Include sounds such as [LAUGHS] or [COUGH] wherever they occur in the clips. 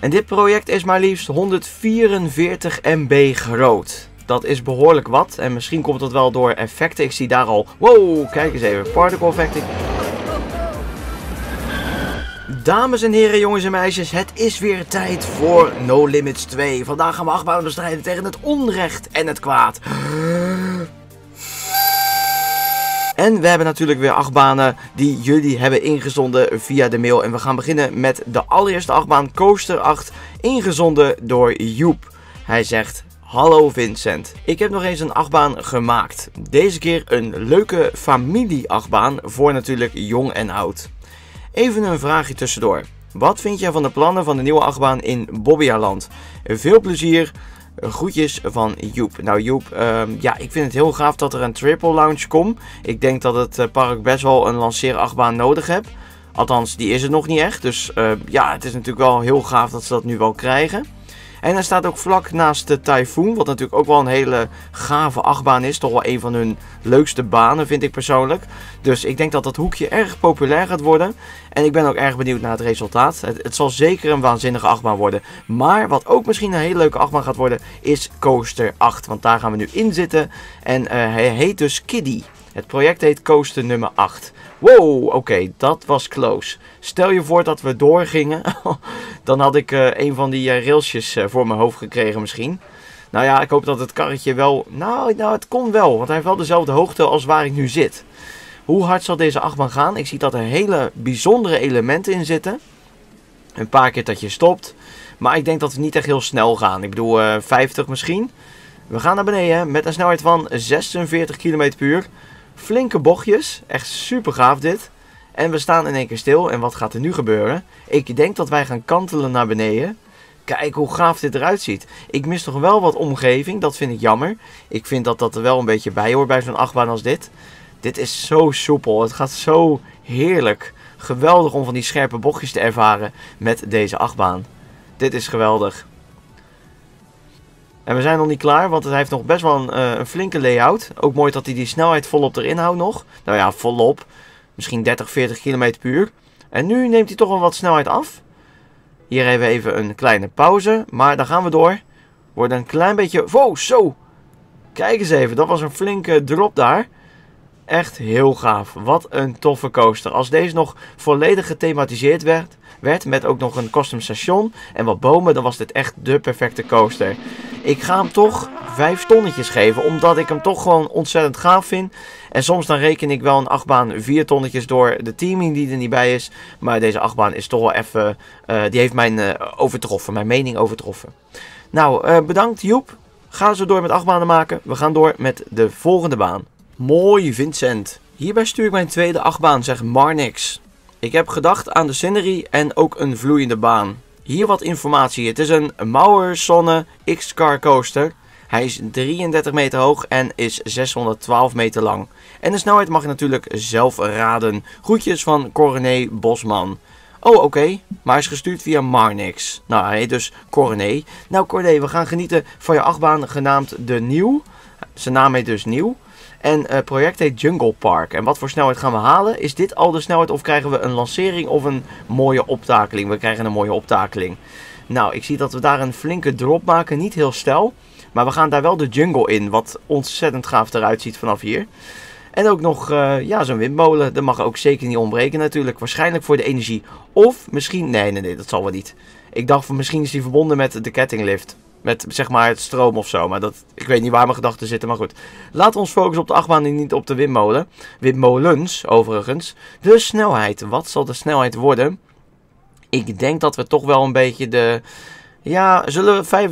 En dit project is maar liefst 144 MB groot. Dat is behoorlijk wat. En misschien komt dat wel door effecten. Ik zie daar al... Wow, kijk eens even. Particle effecten. Dames en heren, jongens en meisjes, het is weer tijd voor No Limits 2. Vandaag gaan we achtbanen bestrijden tegen het onrecht en het kwaad. En we hebben natuurlijk weer achtbanen die jullie hebben ingezonden via de mail. En we gaan beginnen met de allereerste achtbaan, Coaster 8, ingezonden door Joep. Hij zegt, Hallo Vincent, ik heb nog eens een achtbaan gemaakt. Deze keer een leuke familie-achtbaan voor natuurlijk jong en oud. Even een vraagje tussendoor. Wat vind jij van de plannen van de nieuwe achtbaan in Bobbejaarland? Veel plezier. Groetjes van Joep. Nou Joep, ehm, ja, ik vind het heel gaaf dat er een triple lounge komt. Ik denk dat het eh, park best wel een lanceerachtbaan nodig heeft. Althans, die is het nog niet echt. Dus eh, ja, het is natuurlijk wel heel gaaf dat ze dat nu wel krijgen. En hij staat ook vlak naast de Typhoon, wat natuurlijk ook wel een hele gave achtbaan is. Toch wel een van hun leukste banen, vind ik persoonlijk. Dus ik denk dat dat hoekje erg populair gaat worden. En ik ben ook erg benieuwd naar het resultaat. Het, zal zeker een waanzinnige achtbaan worden. Maar wat ook misschien een hele leuke achtbaan gaat worden, is Coaster 8. Want daar gaan we nu in zitten. En uh, hij heet dus Kiddy. Het project heet Coaster nummer 8. Wow, oké, dat was close. Stel je voor dat we doorgingen, [LAUGHS] dan had ik uh, een van die uh, railsjes uh, voor mijn hoofd gekregen misschien. Nou ja, ik hoop dat het karretje wel... Nou, nou, het kon wel, want hij heeft wel dezelfde hoogte als waar ik nu zit. Hoe hard zal deze achtbaan gaan? Ik zie dat er hele bijzondere elementen in zitten. Een paar keer dat je stopt. Maar ik denk dat we niet echt heel snel gaan. Ik bedoel, 50 misschien. We gaan naar beneden met een snelheid van 46 km per uur. Flinke bochtjes, echt super gaaf dit. En we staan in één keer stil. En wat gaat er nu gebeuren? Ik denk dat wij gaan kantelen naar beneden. Kijk hoe gaaf dit eruit ziet. Ik mis toch wel wat omgeving. Dat vind ik jammer. Ik vind dat dat er wel een beetje bij hoort bij zo'n achtbaan als dit. Dit is zo soepel. Het gaat zo heerlijk. Geweldig om van die scherpe bochtjes te ervaren met deze achtbaan. Dit is geweldig. En we zijn nog niet klaar, want het heeft nog best wel een, uh, een, flinke layout. Ook mooi dat hij die snelheid volop erin houdt nog. Nou ja, volop. Misschien 30, 40 km per uur. En nu neemt hij toch wel wat snelheid af. Hier hebben we even een kleine pauze. Maar dan gaan we door. Wordt een klein beetje... Wow, zo! Kijk eens even, dat was een flinke drop daar. Echt heel gaaf. Wat een toffe coaster. Als deze nog volledig gethematiseerd werd, werd met ook nog een custom station en wat bomen, dan was dit echt de perfecte coaster. Ik ga hem toch 5 tonnetjes geven, omdat ik hem toch gewoon ontzettend gaaf vind. En soms dan reken ik wel een achtbaan 4 tonnetjes door de teaming die er niet bij is. Maar deze achtbaan is toch wel even, uh, die heeft mijn uh, overtroffen, mijn mening overtroffen. Nou, uh, bedankt Joep. Ga zo door met achtbanen maken. We gaan door met de volgende baan. Mooi Vincent. Hierbij stuur ik mijn tweede achtbaan, zegt Marnix. Ik heb gedacht aan de scenery en ook een vloeiende baan. Hier wat informatie. Het is een Mauer Sonne X-Car Coaster. Hij is 33 meter hoog en is 612 meter lang. En de snelheid mag je natuurlijk zelf raden. Groetjes van Coroné Bosman. Oh, oké. Maar hij is gestuurd via Marnix. Nou, hij heet dus Coroné. Nou, Coroné, we gaan genieten van je achtbaan genaamd De Nieuw. Zijn naam heet dus Nieuw. En het project heet Jungle Park. En wat voor snelheid gaan we halen? Is dit al de snelheid of krijgen we een lancering of een mooie optakeling? We krijgen een mooie optakeling. Nou, ik zie dat we daar een flinke drop maken. Niet heel snel. Maar we gaan daar wel de jungle in. Wat ontzettend gaaf eruit ziet vanaf hier. En ook nog uh, ja, zo'n windmolen. Dat mag ook zeker niet ontbreken natuurlijk. Waarschijnlijk voor de energie. Of misschien... Nee, nee, nee. Dat zal wel niet. Ik dacht van misschien is die verbonden met de kettinglift. Met zeg maar het stroom of zo. Maar dat, ik weet niet waar mijn gedachten zitten. Maar goed. Laten we ons focussen op de achtbaan en niet op de windmolen. Windmolens overigens. De snelheid. Wat zal de snelheid worden? Ik denk dat we toch wel een beetje de... Ja, zullen we 5...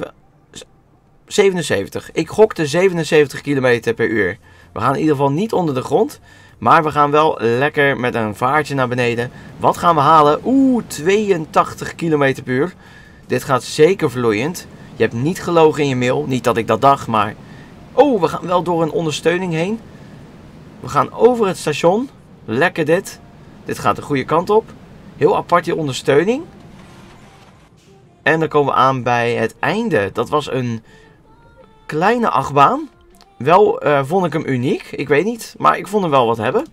77. Ik gokte 77 km per uur. We gaan in ieder geval niet onder de grond. Maar we gaan wel lekker met een vaartje naar beneden. Wat gaan we halen? Oeh, 82 km per uur. Dit gaat zeker vloeiend. Je hebt niet gelogen in je mail. Niet dat ik dat dacht, maar... Oh, we gaan wel door een ondersteuning heen. We gaan over het station. Lekker dit. Dit gaat de goede kant op. Heel apart die ondersteuning. En dan komen we aan bij het einde. Dat was een kleine achtbaan. Wel uh, vond ik hem uniek. Ik weet niet. Maar ik vond hem wel wat hebben.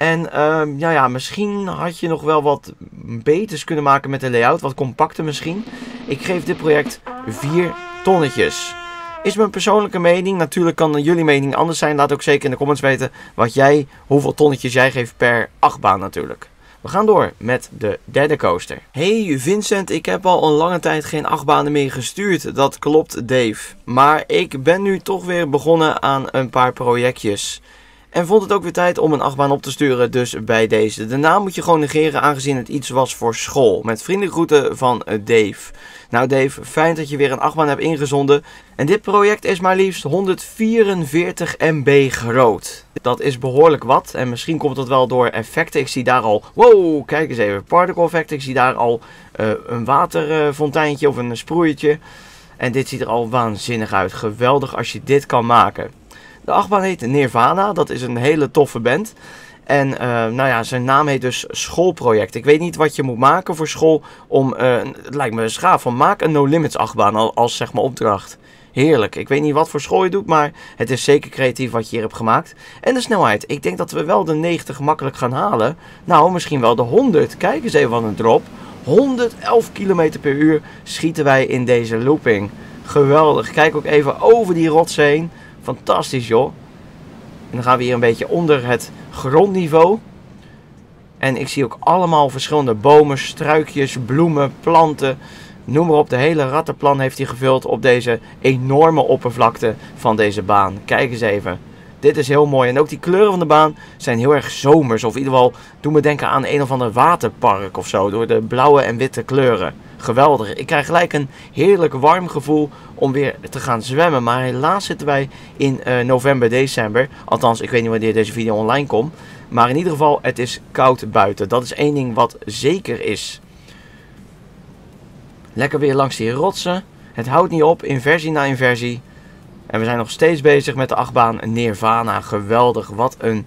En ehm, ja, ja, misschien had je nog wel wat beters kunnen maken met de layout. Wat compacter misschien. Ik geef dit project 4 tonnetjes. Is mijn persoonlijke mening. Natuurlijk kan jullie mening anders zijn. Laat ook zeker in de comments weten wat jij, hoeveel tonnetjes jij geeft per achtbaan natuurlijk. We gaan door met de derde coaster. Hey Vincent, ik heb al een lange tijd geen achtbanen meer gestuurd. Dat klopt Dave. Maar ik ben nu toch weer begonnen aan een paar projectjes. En vond het ook weer tijd om een achtbaan op te sturen, dus bij deze. De naam moet je gewoon negeren aangezien het iets was voor school. Met vriendelijke groeten van Dave. Nou Dave, fijn dat je weer een achtbaan hebt ingezonden. En dit project is maar liefst 144 MB groot. Dat is behoorlijk wat. En misschien komt dat wel door effecten. Ik zie daar al, wow, kijk eens even, particle effecten. Ik zie daar al uh, een waterfonteintje of een sproeiertje. En dit ziet er al waanzinnig uit. Geweldig als je dit kan maken. De achtbaan heet Nirvana. Dat is een hele toffe band. En uh, nou ja, zijn naam heet dus schoolproject. Ik weet niet wat je moet maken voor school om, uh, het lijkt me schaaf van maak een no limits achtbaan als, als zeg maar opdracht. Heerlijk. Ik weet niet wat voor school je doet, maar het is zeker creatief wat je hier hebt gemaakt. En de snelheid. Ik denk dat we wel de 90 makkelijk gaan halen. Nou, misschien wel de 100. Kijk eens even van een drop. 111 km per uur schieten wij in deze looping. Geweldig. Kijk ook even over die rots heen. Fantastisch joh. En dan gaan we hier een beetje onder het grondniveau. En ik zie ook allemaal verschillende bomen, struikjes, bloemen, planten. Noem maar op, de hele rattenplan heeft hij gevuld op deze enorme oppervlakte van deze baan. Kijk eens even. Dit is heel mooi. En ook die kleuren van de baan zijn heel erg zomers. Of in ieder geval doen me denken aan een of ander waterpark of zo. Door de blauwe en witte kleuren. Geweldig. Ik krijg gelijk een heerlijk warm gevoel om weer te gaan zwemmen. Maar helaas zitten wij in uh, november, december. Althans, ik weet niet wanneer deze video online komt. Maar in ieder geval, het is koud buiten. Dat is één ding wat zeker is. Lekker weer langs die rotsen. Het houdt niet op, inversie na inversie. En we zijn nog steeds bezig met de achtbaan Nirvana. Geweldig, wat een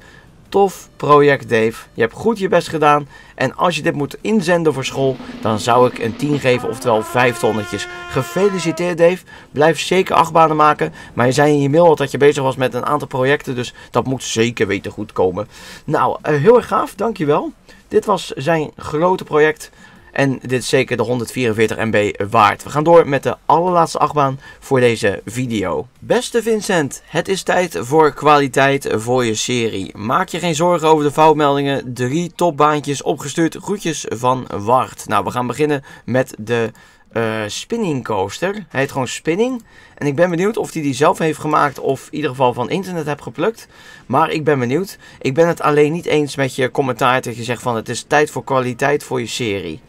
tof project Dave. Je hebt goed je best gedaan. En als je dit moet inzenden voor school, dan zou ik een 10 geven, oftewel 5 tonnetjes. Gefeliciteerd Dave. Blijf zeker achtbanen maken. Maar je zei in je mail al dat je bezig was met een aantal projecten. Dus dat moet zeker weten goed komen. Nou, uh, heel erg gaaf. Dankjewel. Dit was zijn grote project. En dit is zeker de 144 MB waard. We gaan door met de allerlaatste achtbaan voor deze video. Beste Vincent, het is tijd voor kwaliteit voor je serie. Maak je geen zorgen over de foutmeldingen. Drie topbaantjes opgestuurd. Groetjes van Wart. Nou, we gaan beginnen met de uh, spinning coaster. Hij heet gewoon Spinning. En ik ben benieuwd of hij die zelf heeft gemaakt of in ieder geval van internet heeft geplukt. Maar ik ben benieuwd. Ik ben het alleen niet eens met je commentaar dat je zegt van het is tijd voor kwaliteit voor je serie.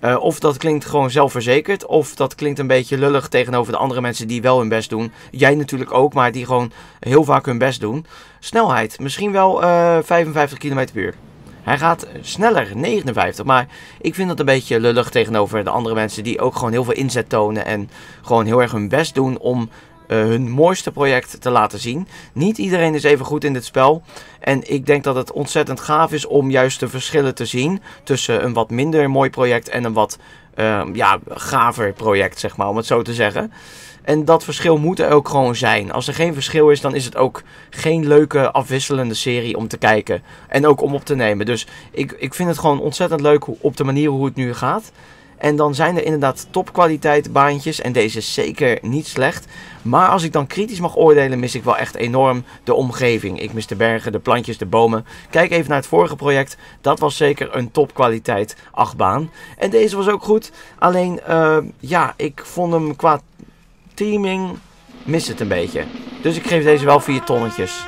Uh, of dat klinkt gewoon zelfverzekerd, of dat klinkt een beetje lullig tegenover de andere mensen die wel hun best doen. Jij natuurlijk ook, maar die gewoon heel vaak hun best doen. Snelheid, misschien wel uh, 55 km per uur. Hij gaat sneller, 59. Maar ik vind dat een beetje lullig tegenover de andere mensen die ook gewoon heel veel inzet tonen. En gewoon heel erg hun best doen om hun mooiste project te laten zien. Niet iedereen is even goed in dit spel. En ik denk dat het ontzettend gaaf is om juist de verschillen te zien tussen een wat minder mooi project en een wat uh, ja, gaver project, zeg maar, om het zo te zeggen. En dat verschil moet er ook gewoon zijn. Als er geen verschil is, dan is het ook geen leuke afwisselende serie om te kijken. En ook om op te nemen. Dus ik, ik vind het gewoon ontzettend leuk op de manier hoe het nu gaat. En dan zijn er inderdaad topkwaliteit baantjes. En deze is zeker niet slecht. Maar als ik dan kritisch mag oordelen, mis ik wel echt enorm de omgeving. Ik mis de bergen, de plantjes, de bomen. Kijk even naar het vorige project. Dat was zeker een topkwaliteit achtbaan. En deze was ook goed. Alleen, uh, ja, ik vond hem qua teaming mist het een beetje. Dus ik geef deze wel 4 tonnetjes.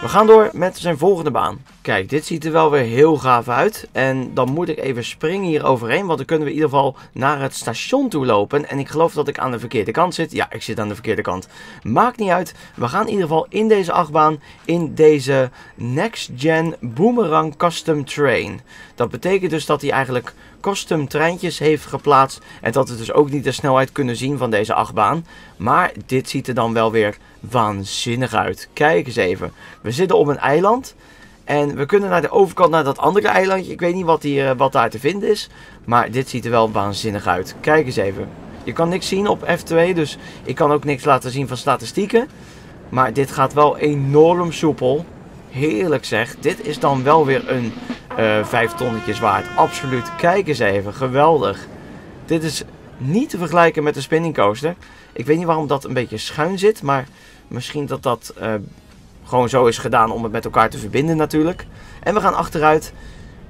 We gaan door met zijn volgende baan. Kijk, dit ziet er wel weer heel gaaf uit. En dan moet ik even springen hier overheen. Want dan kunnen we in ieder geval naar het station toe lopen. En ik geloof dat ik aan de verkeerde kant zit. Ja, ik zit aan de verkeerde kant. Maakt niet uit. We gaan in ieder geval in deze achtbaan. In deze Next Gen Boomerang Custom Train. Dat betekent dus dat hij eigenlijk custom treintjes heeft geplaatst. En dat we dus ook niet de snelheid kunnen zien van deze achtbaan. Maar dit ziet er dan wel weer waanzinnig uit. Kijk eens even. We zitten op een eiland. En we kunnen naar de overkant naar dat andere eilandje. Ik weet niet wat, hier, wat daar te vinden is. Maar dit ziet er wel waanzinnig uit. Kijk eens even. Je kan niks zien op F2. Dus ik kan ook niks laten zien van statistieken. Maar dit gaat wel enorm soepel. Heerlijk zeg. Dit is dan wel weer een uh, 5 tonnetjes waard. Absoluut. Kijk eens even. Geweldig. Dit is niet te vergelijken met de spinning coaster. Ik weet niet waarom dat een beetje schuin zit. Maar misschien dat dat uh, gewoon zo is gedaan om het met elkaar te verbinden natuurlijk. En we gaan achteruit.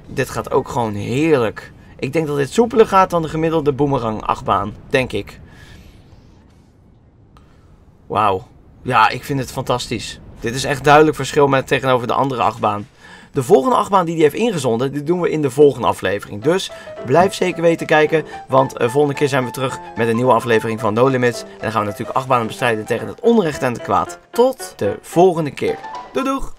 Dit gaat ook gewoon heerlijk. Ik denk dat dit soepeler gaat dan de gemiddelde boomerang achtbaan. Denk ik. Wauw. Ja, ik vind het fantastisch. Dit is echt duidelijk verschil met tegenover de andere achtbaan. De volgende achtbaan die hij heeft ingezonden, die doen we in de volgende aflevering. Dus blijf zeker weten kijken, want de uh, volgende keer zijn we terug met een nieuwe aflevering van No Limits. En dan gaan we natuurlijk achtbanen bestrijden tegen het onrecht en het kwaad. Tot de volgende keer. Doei doeg!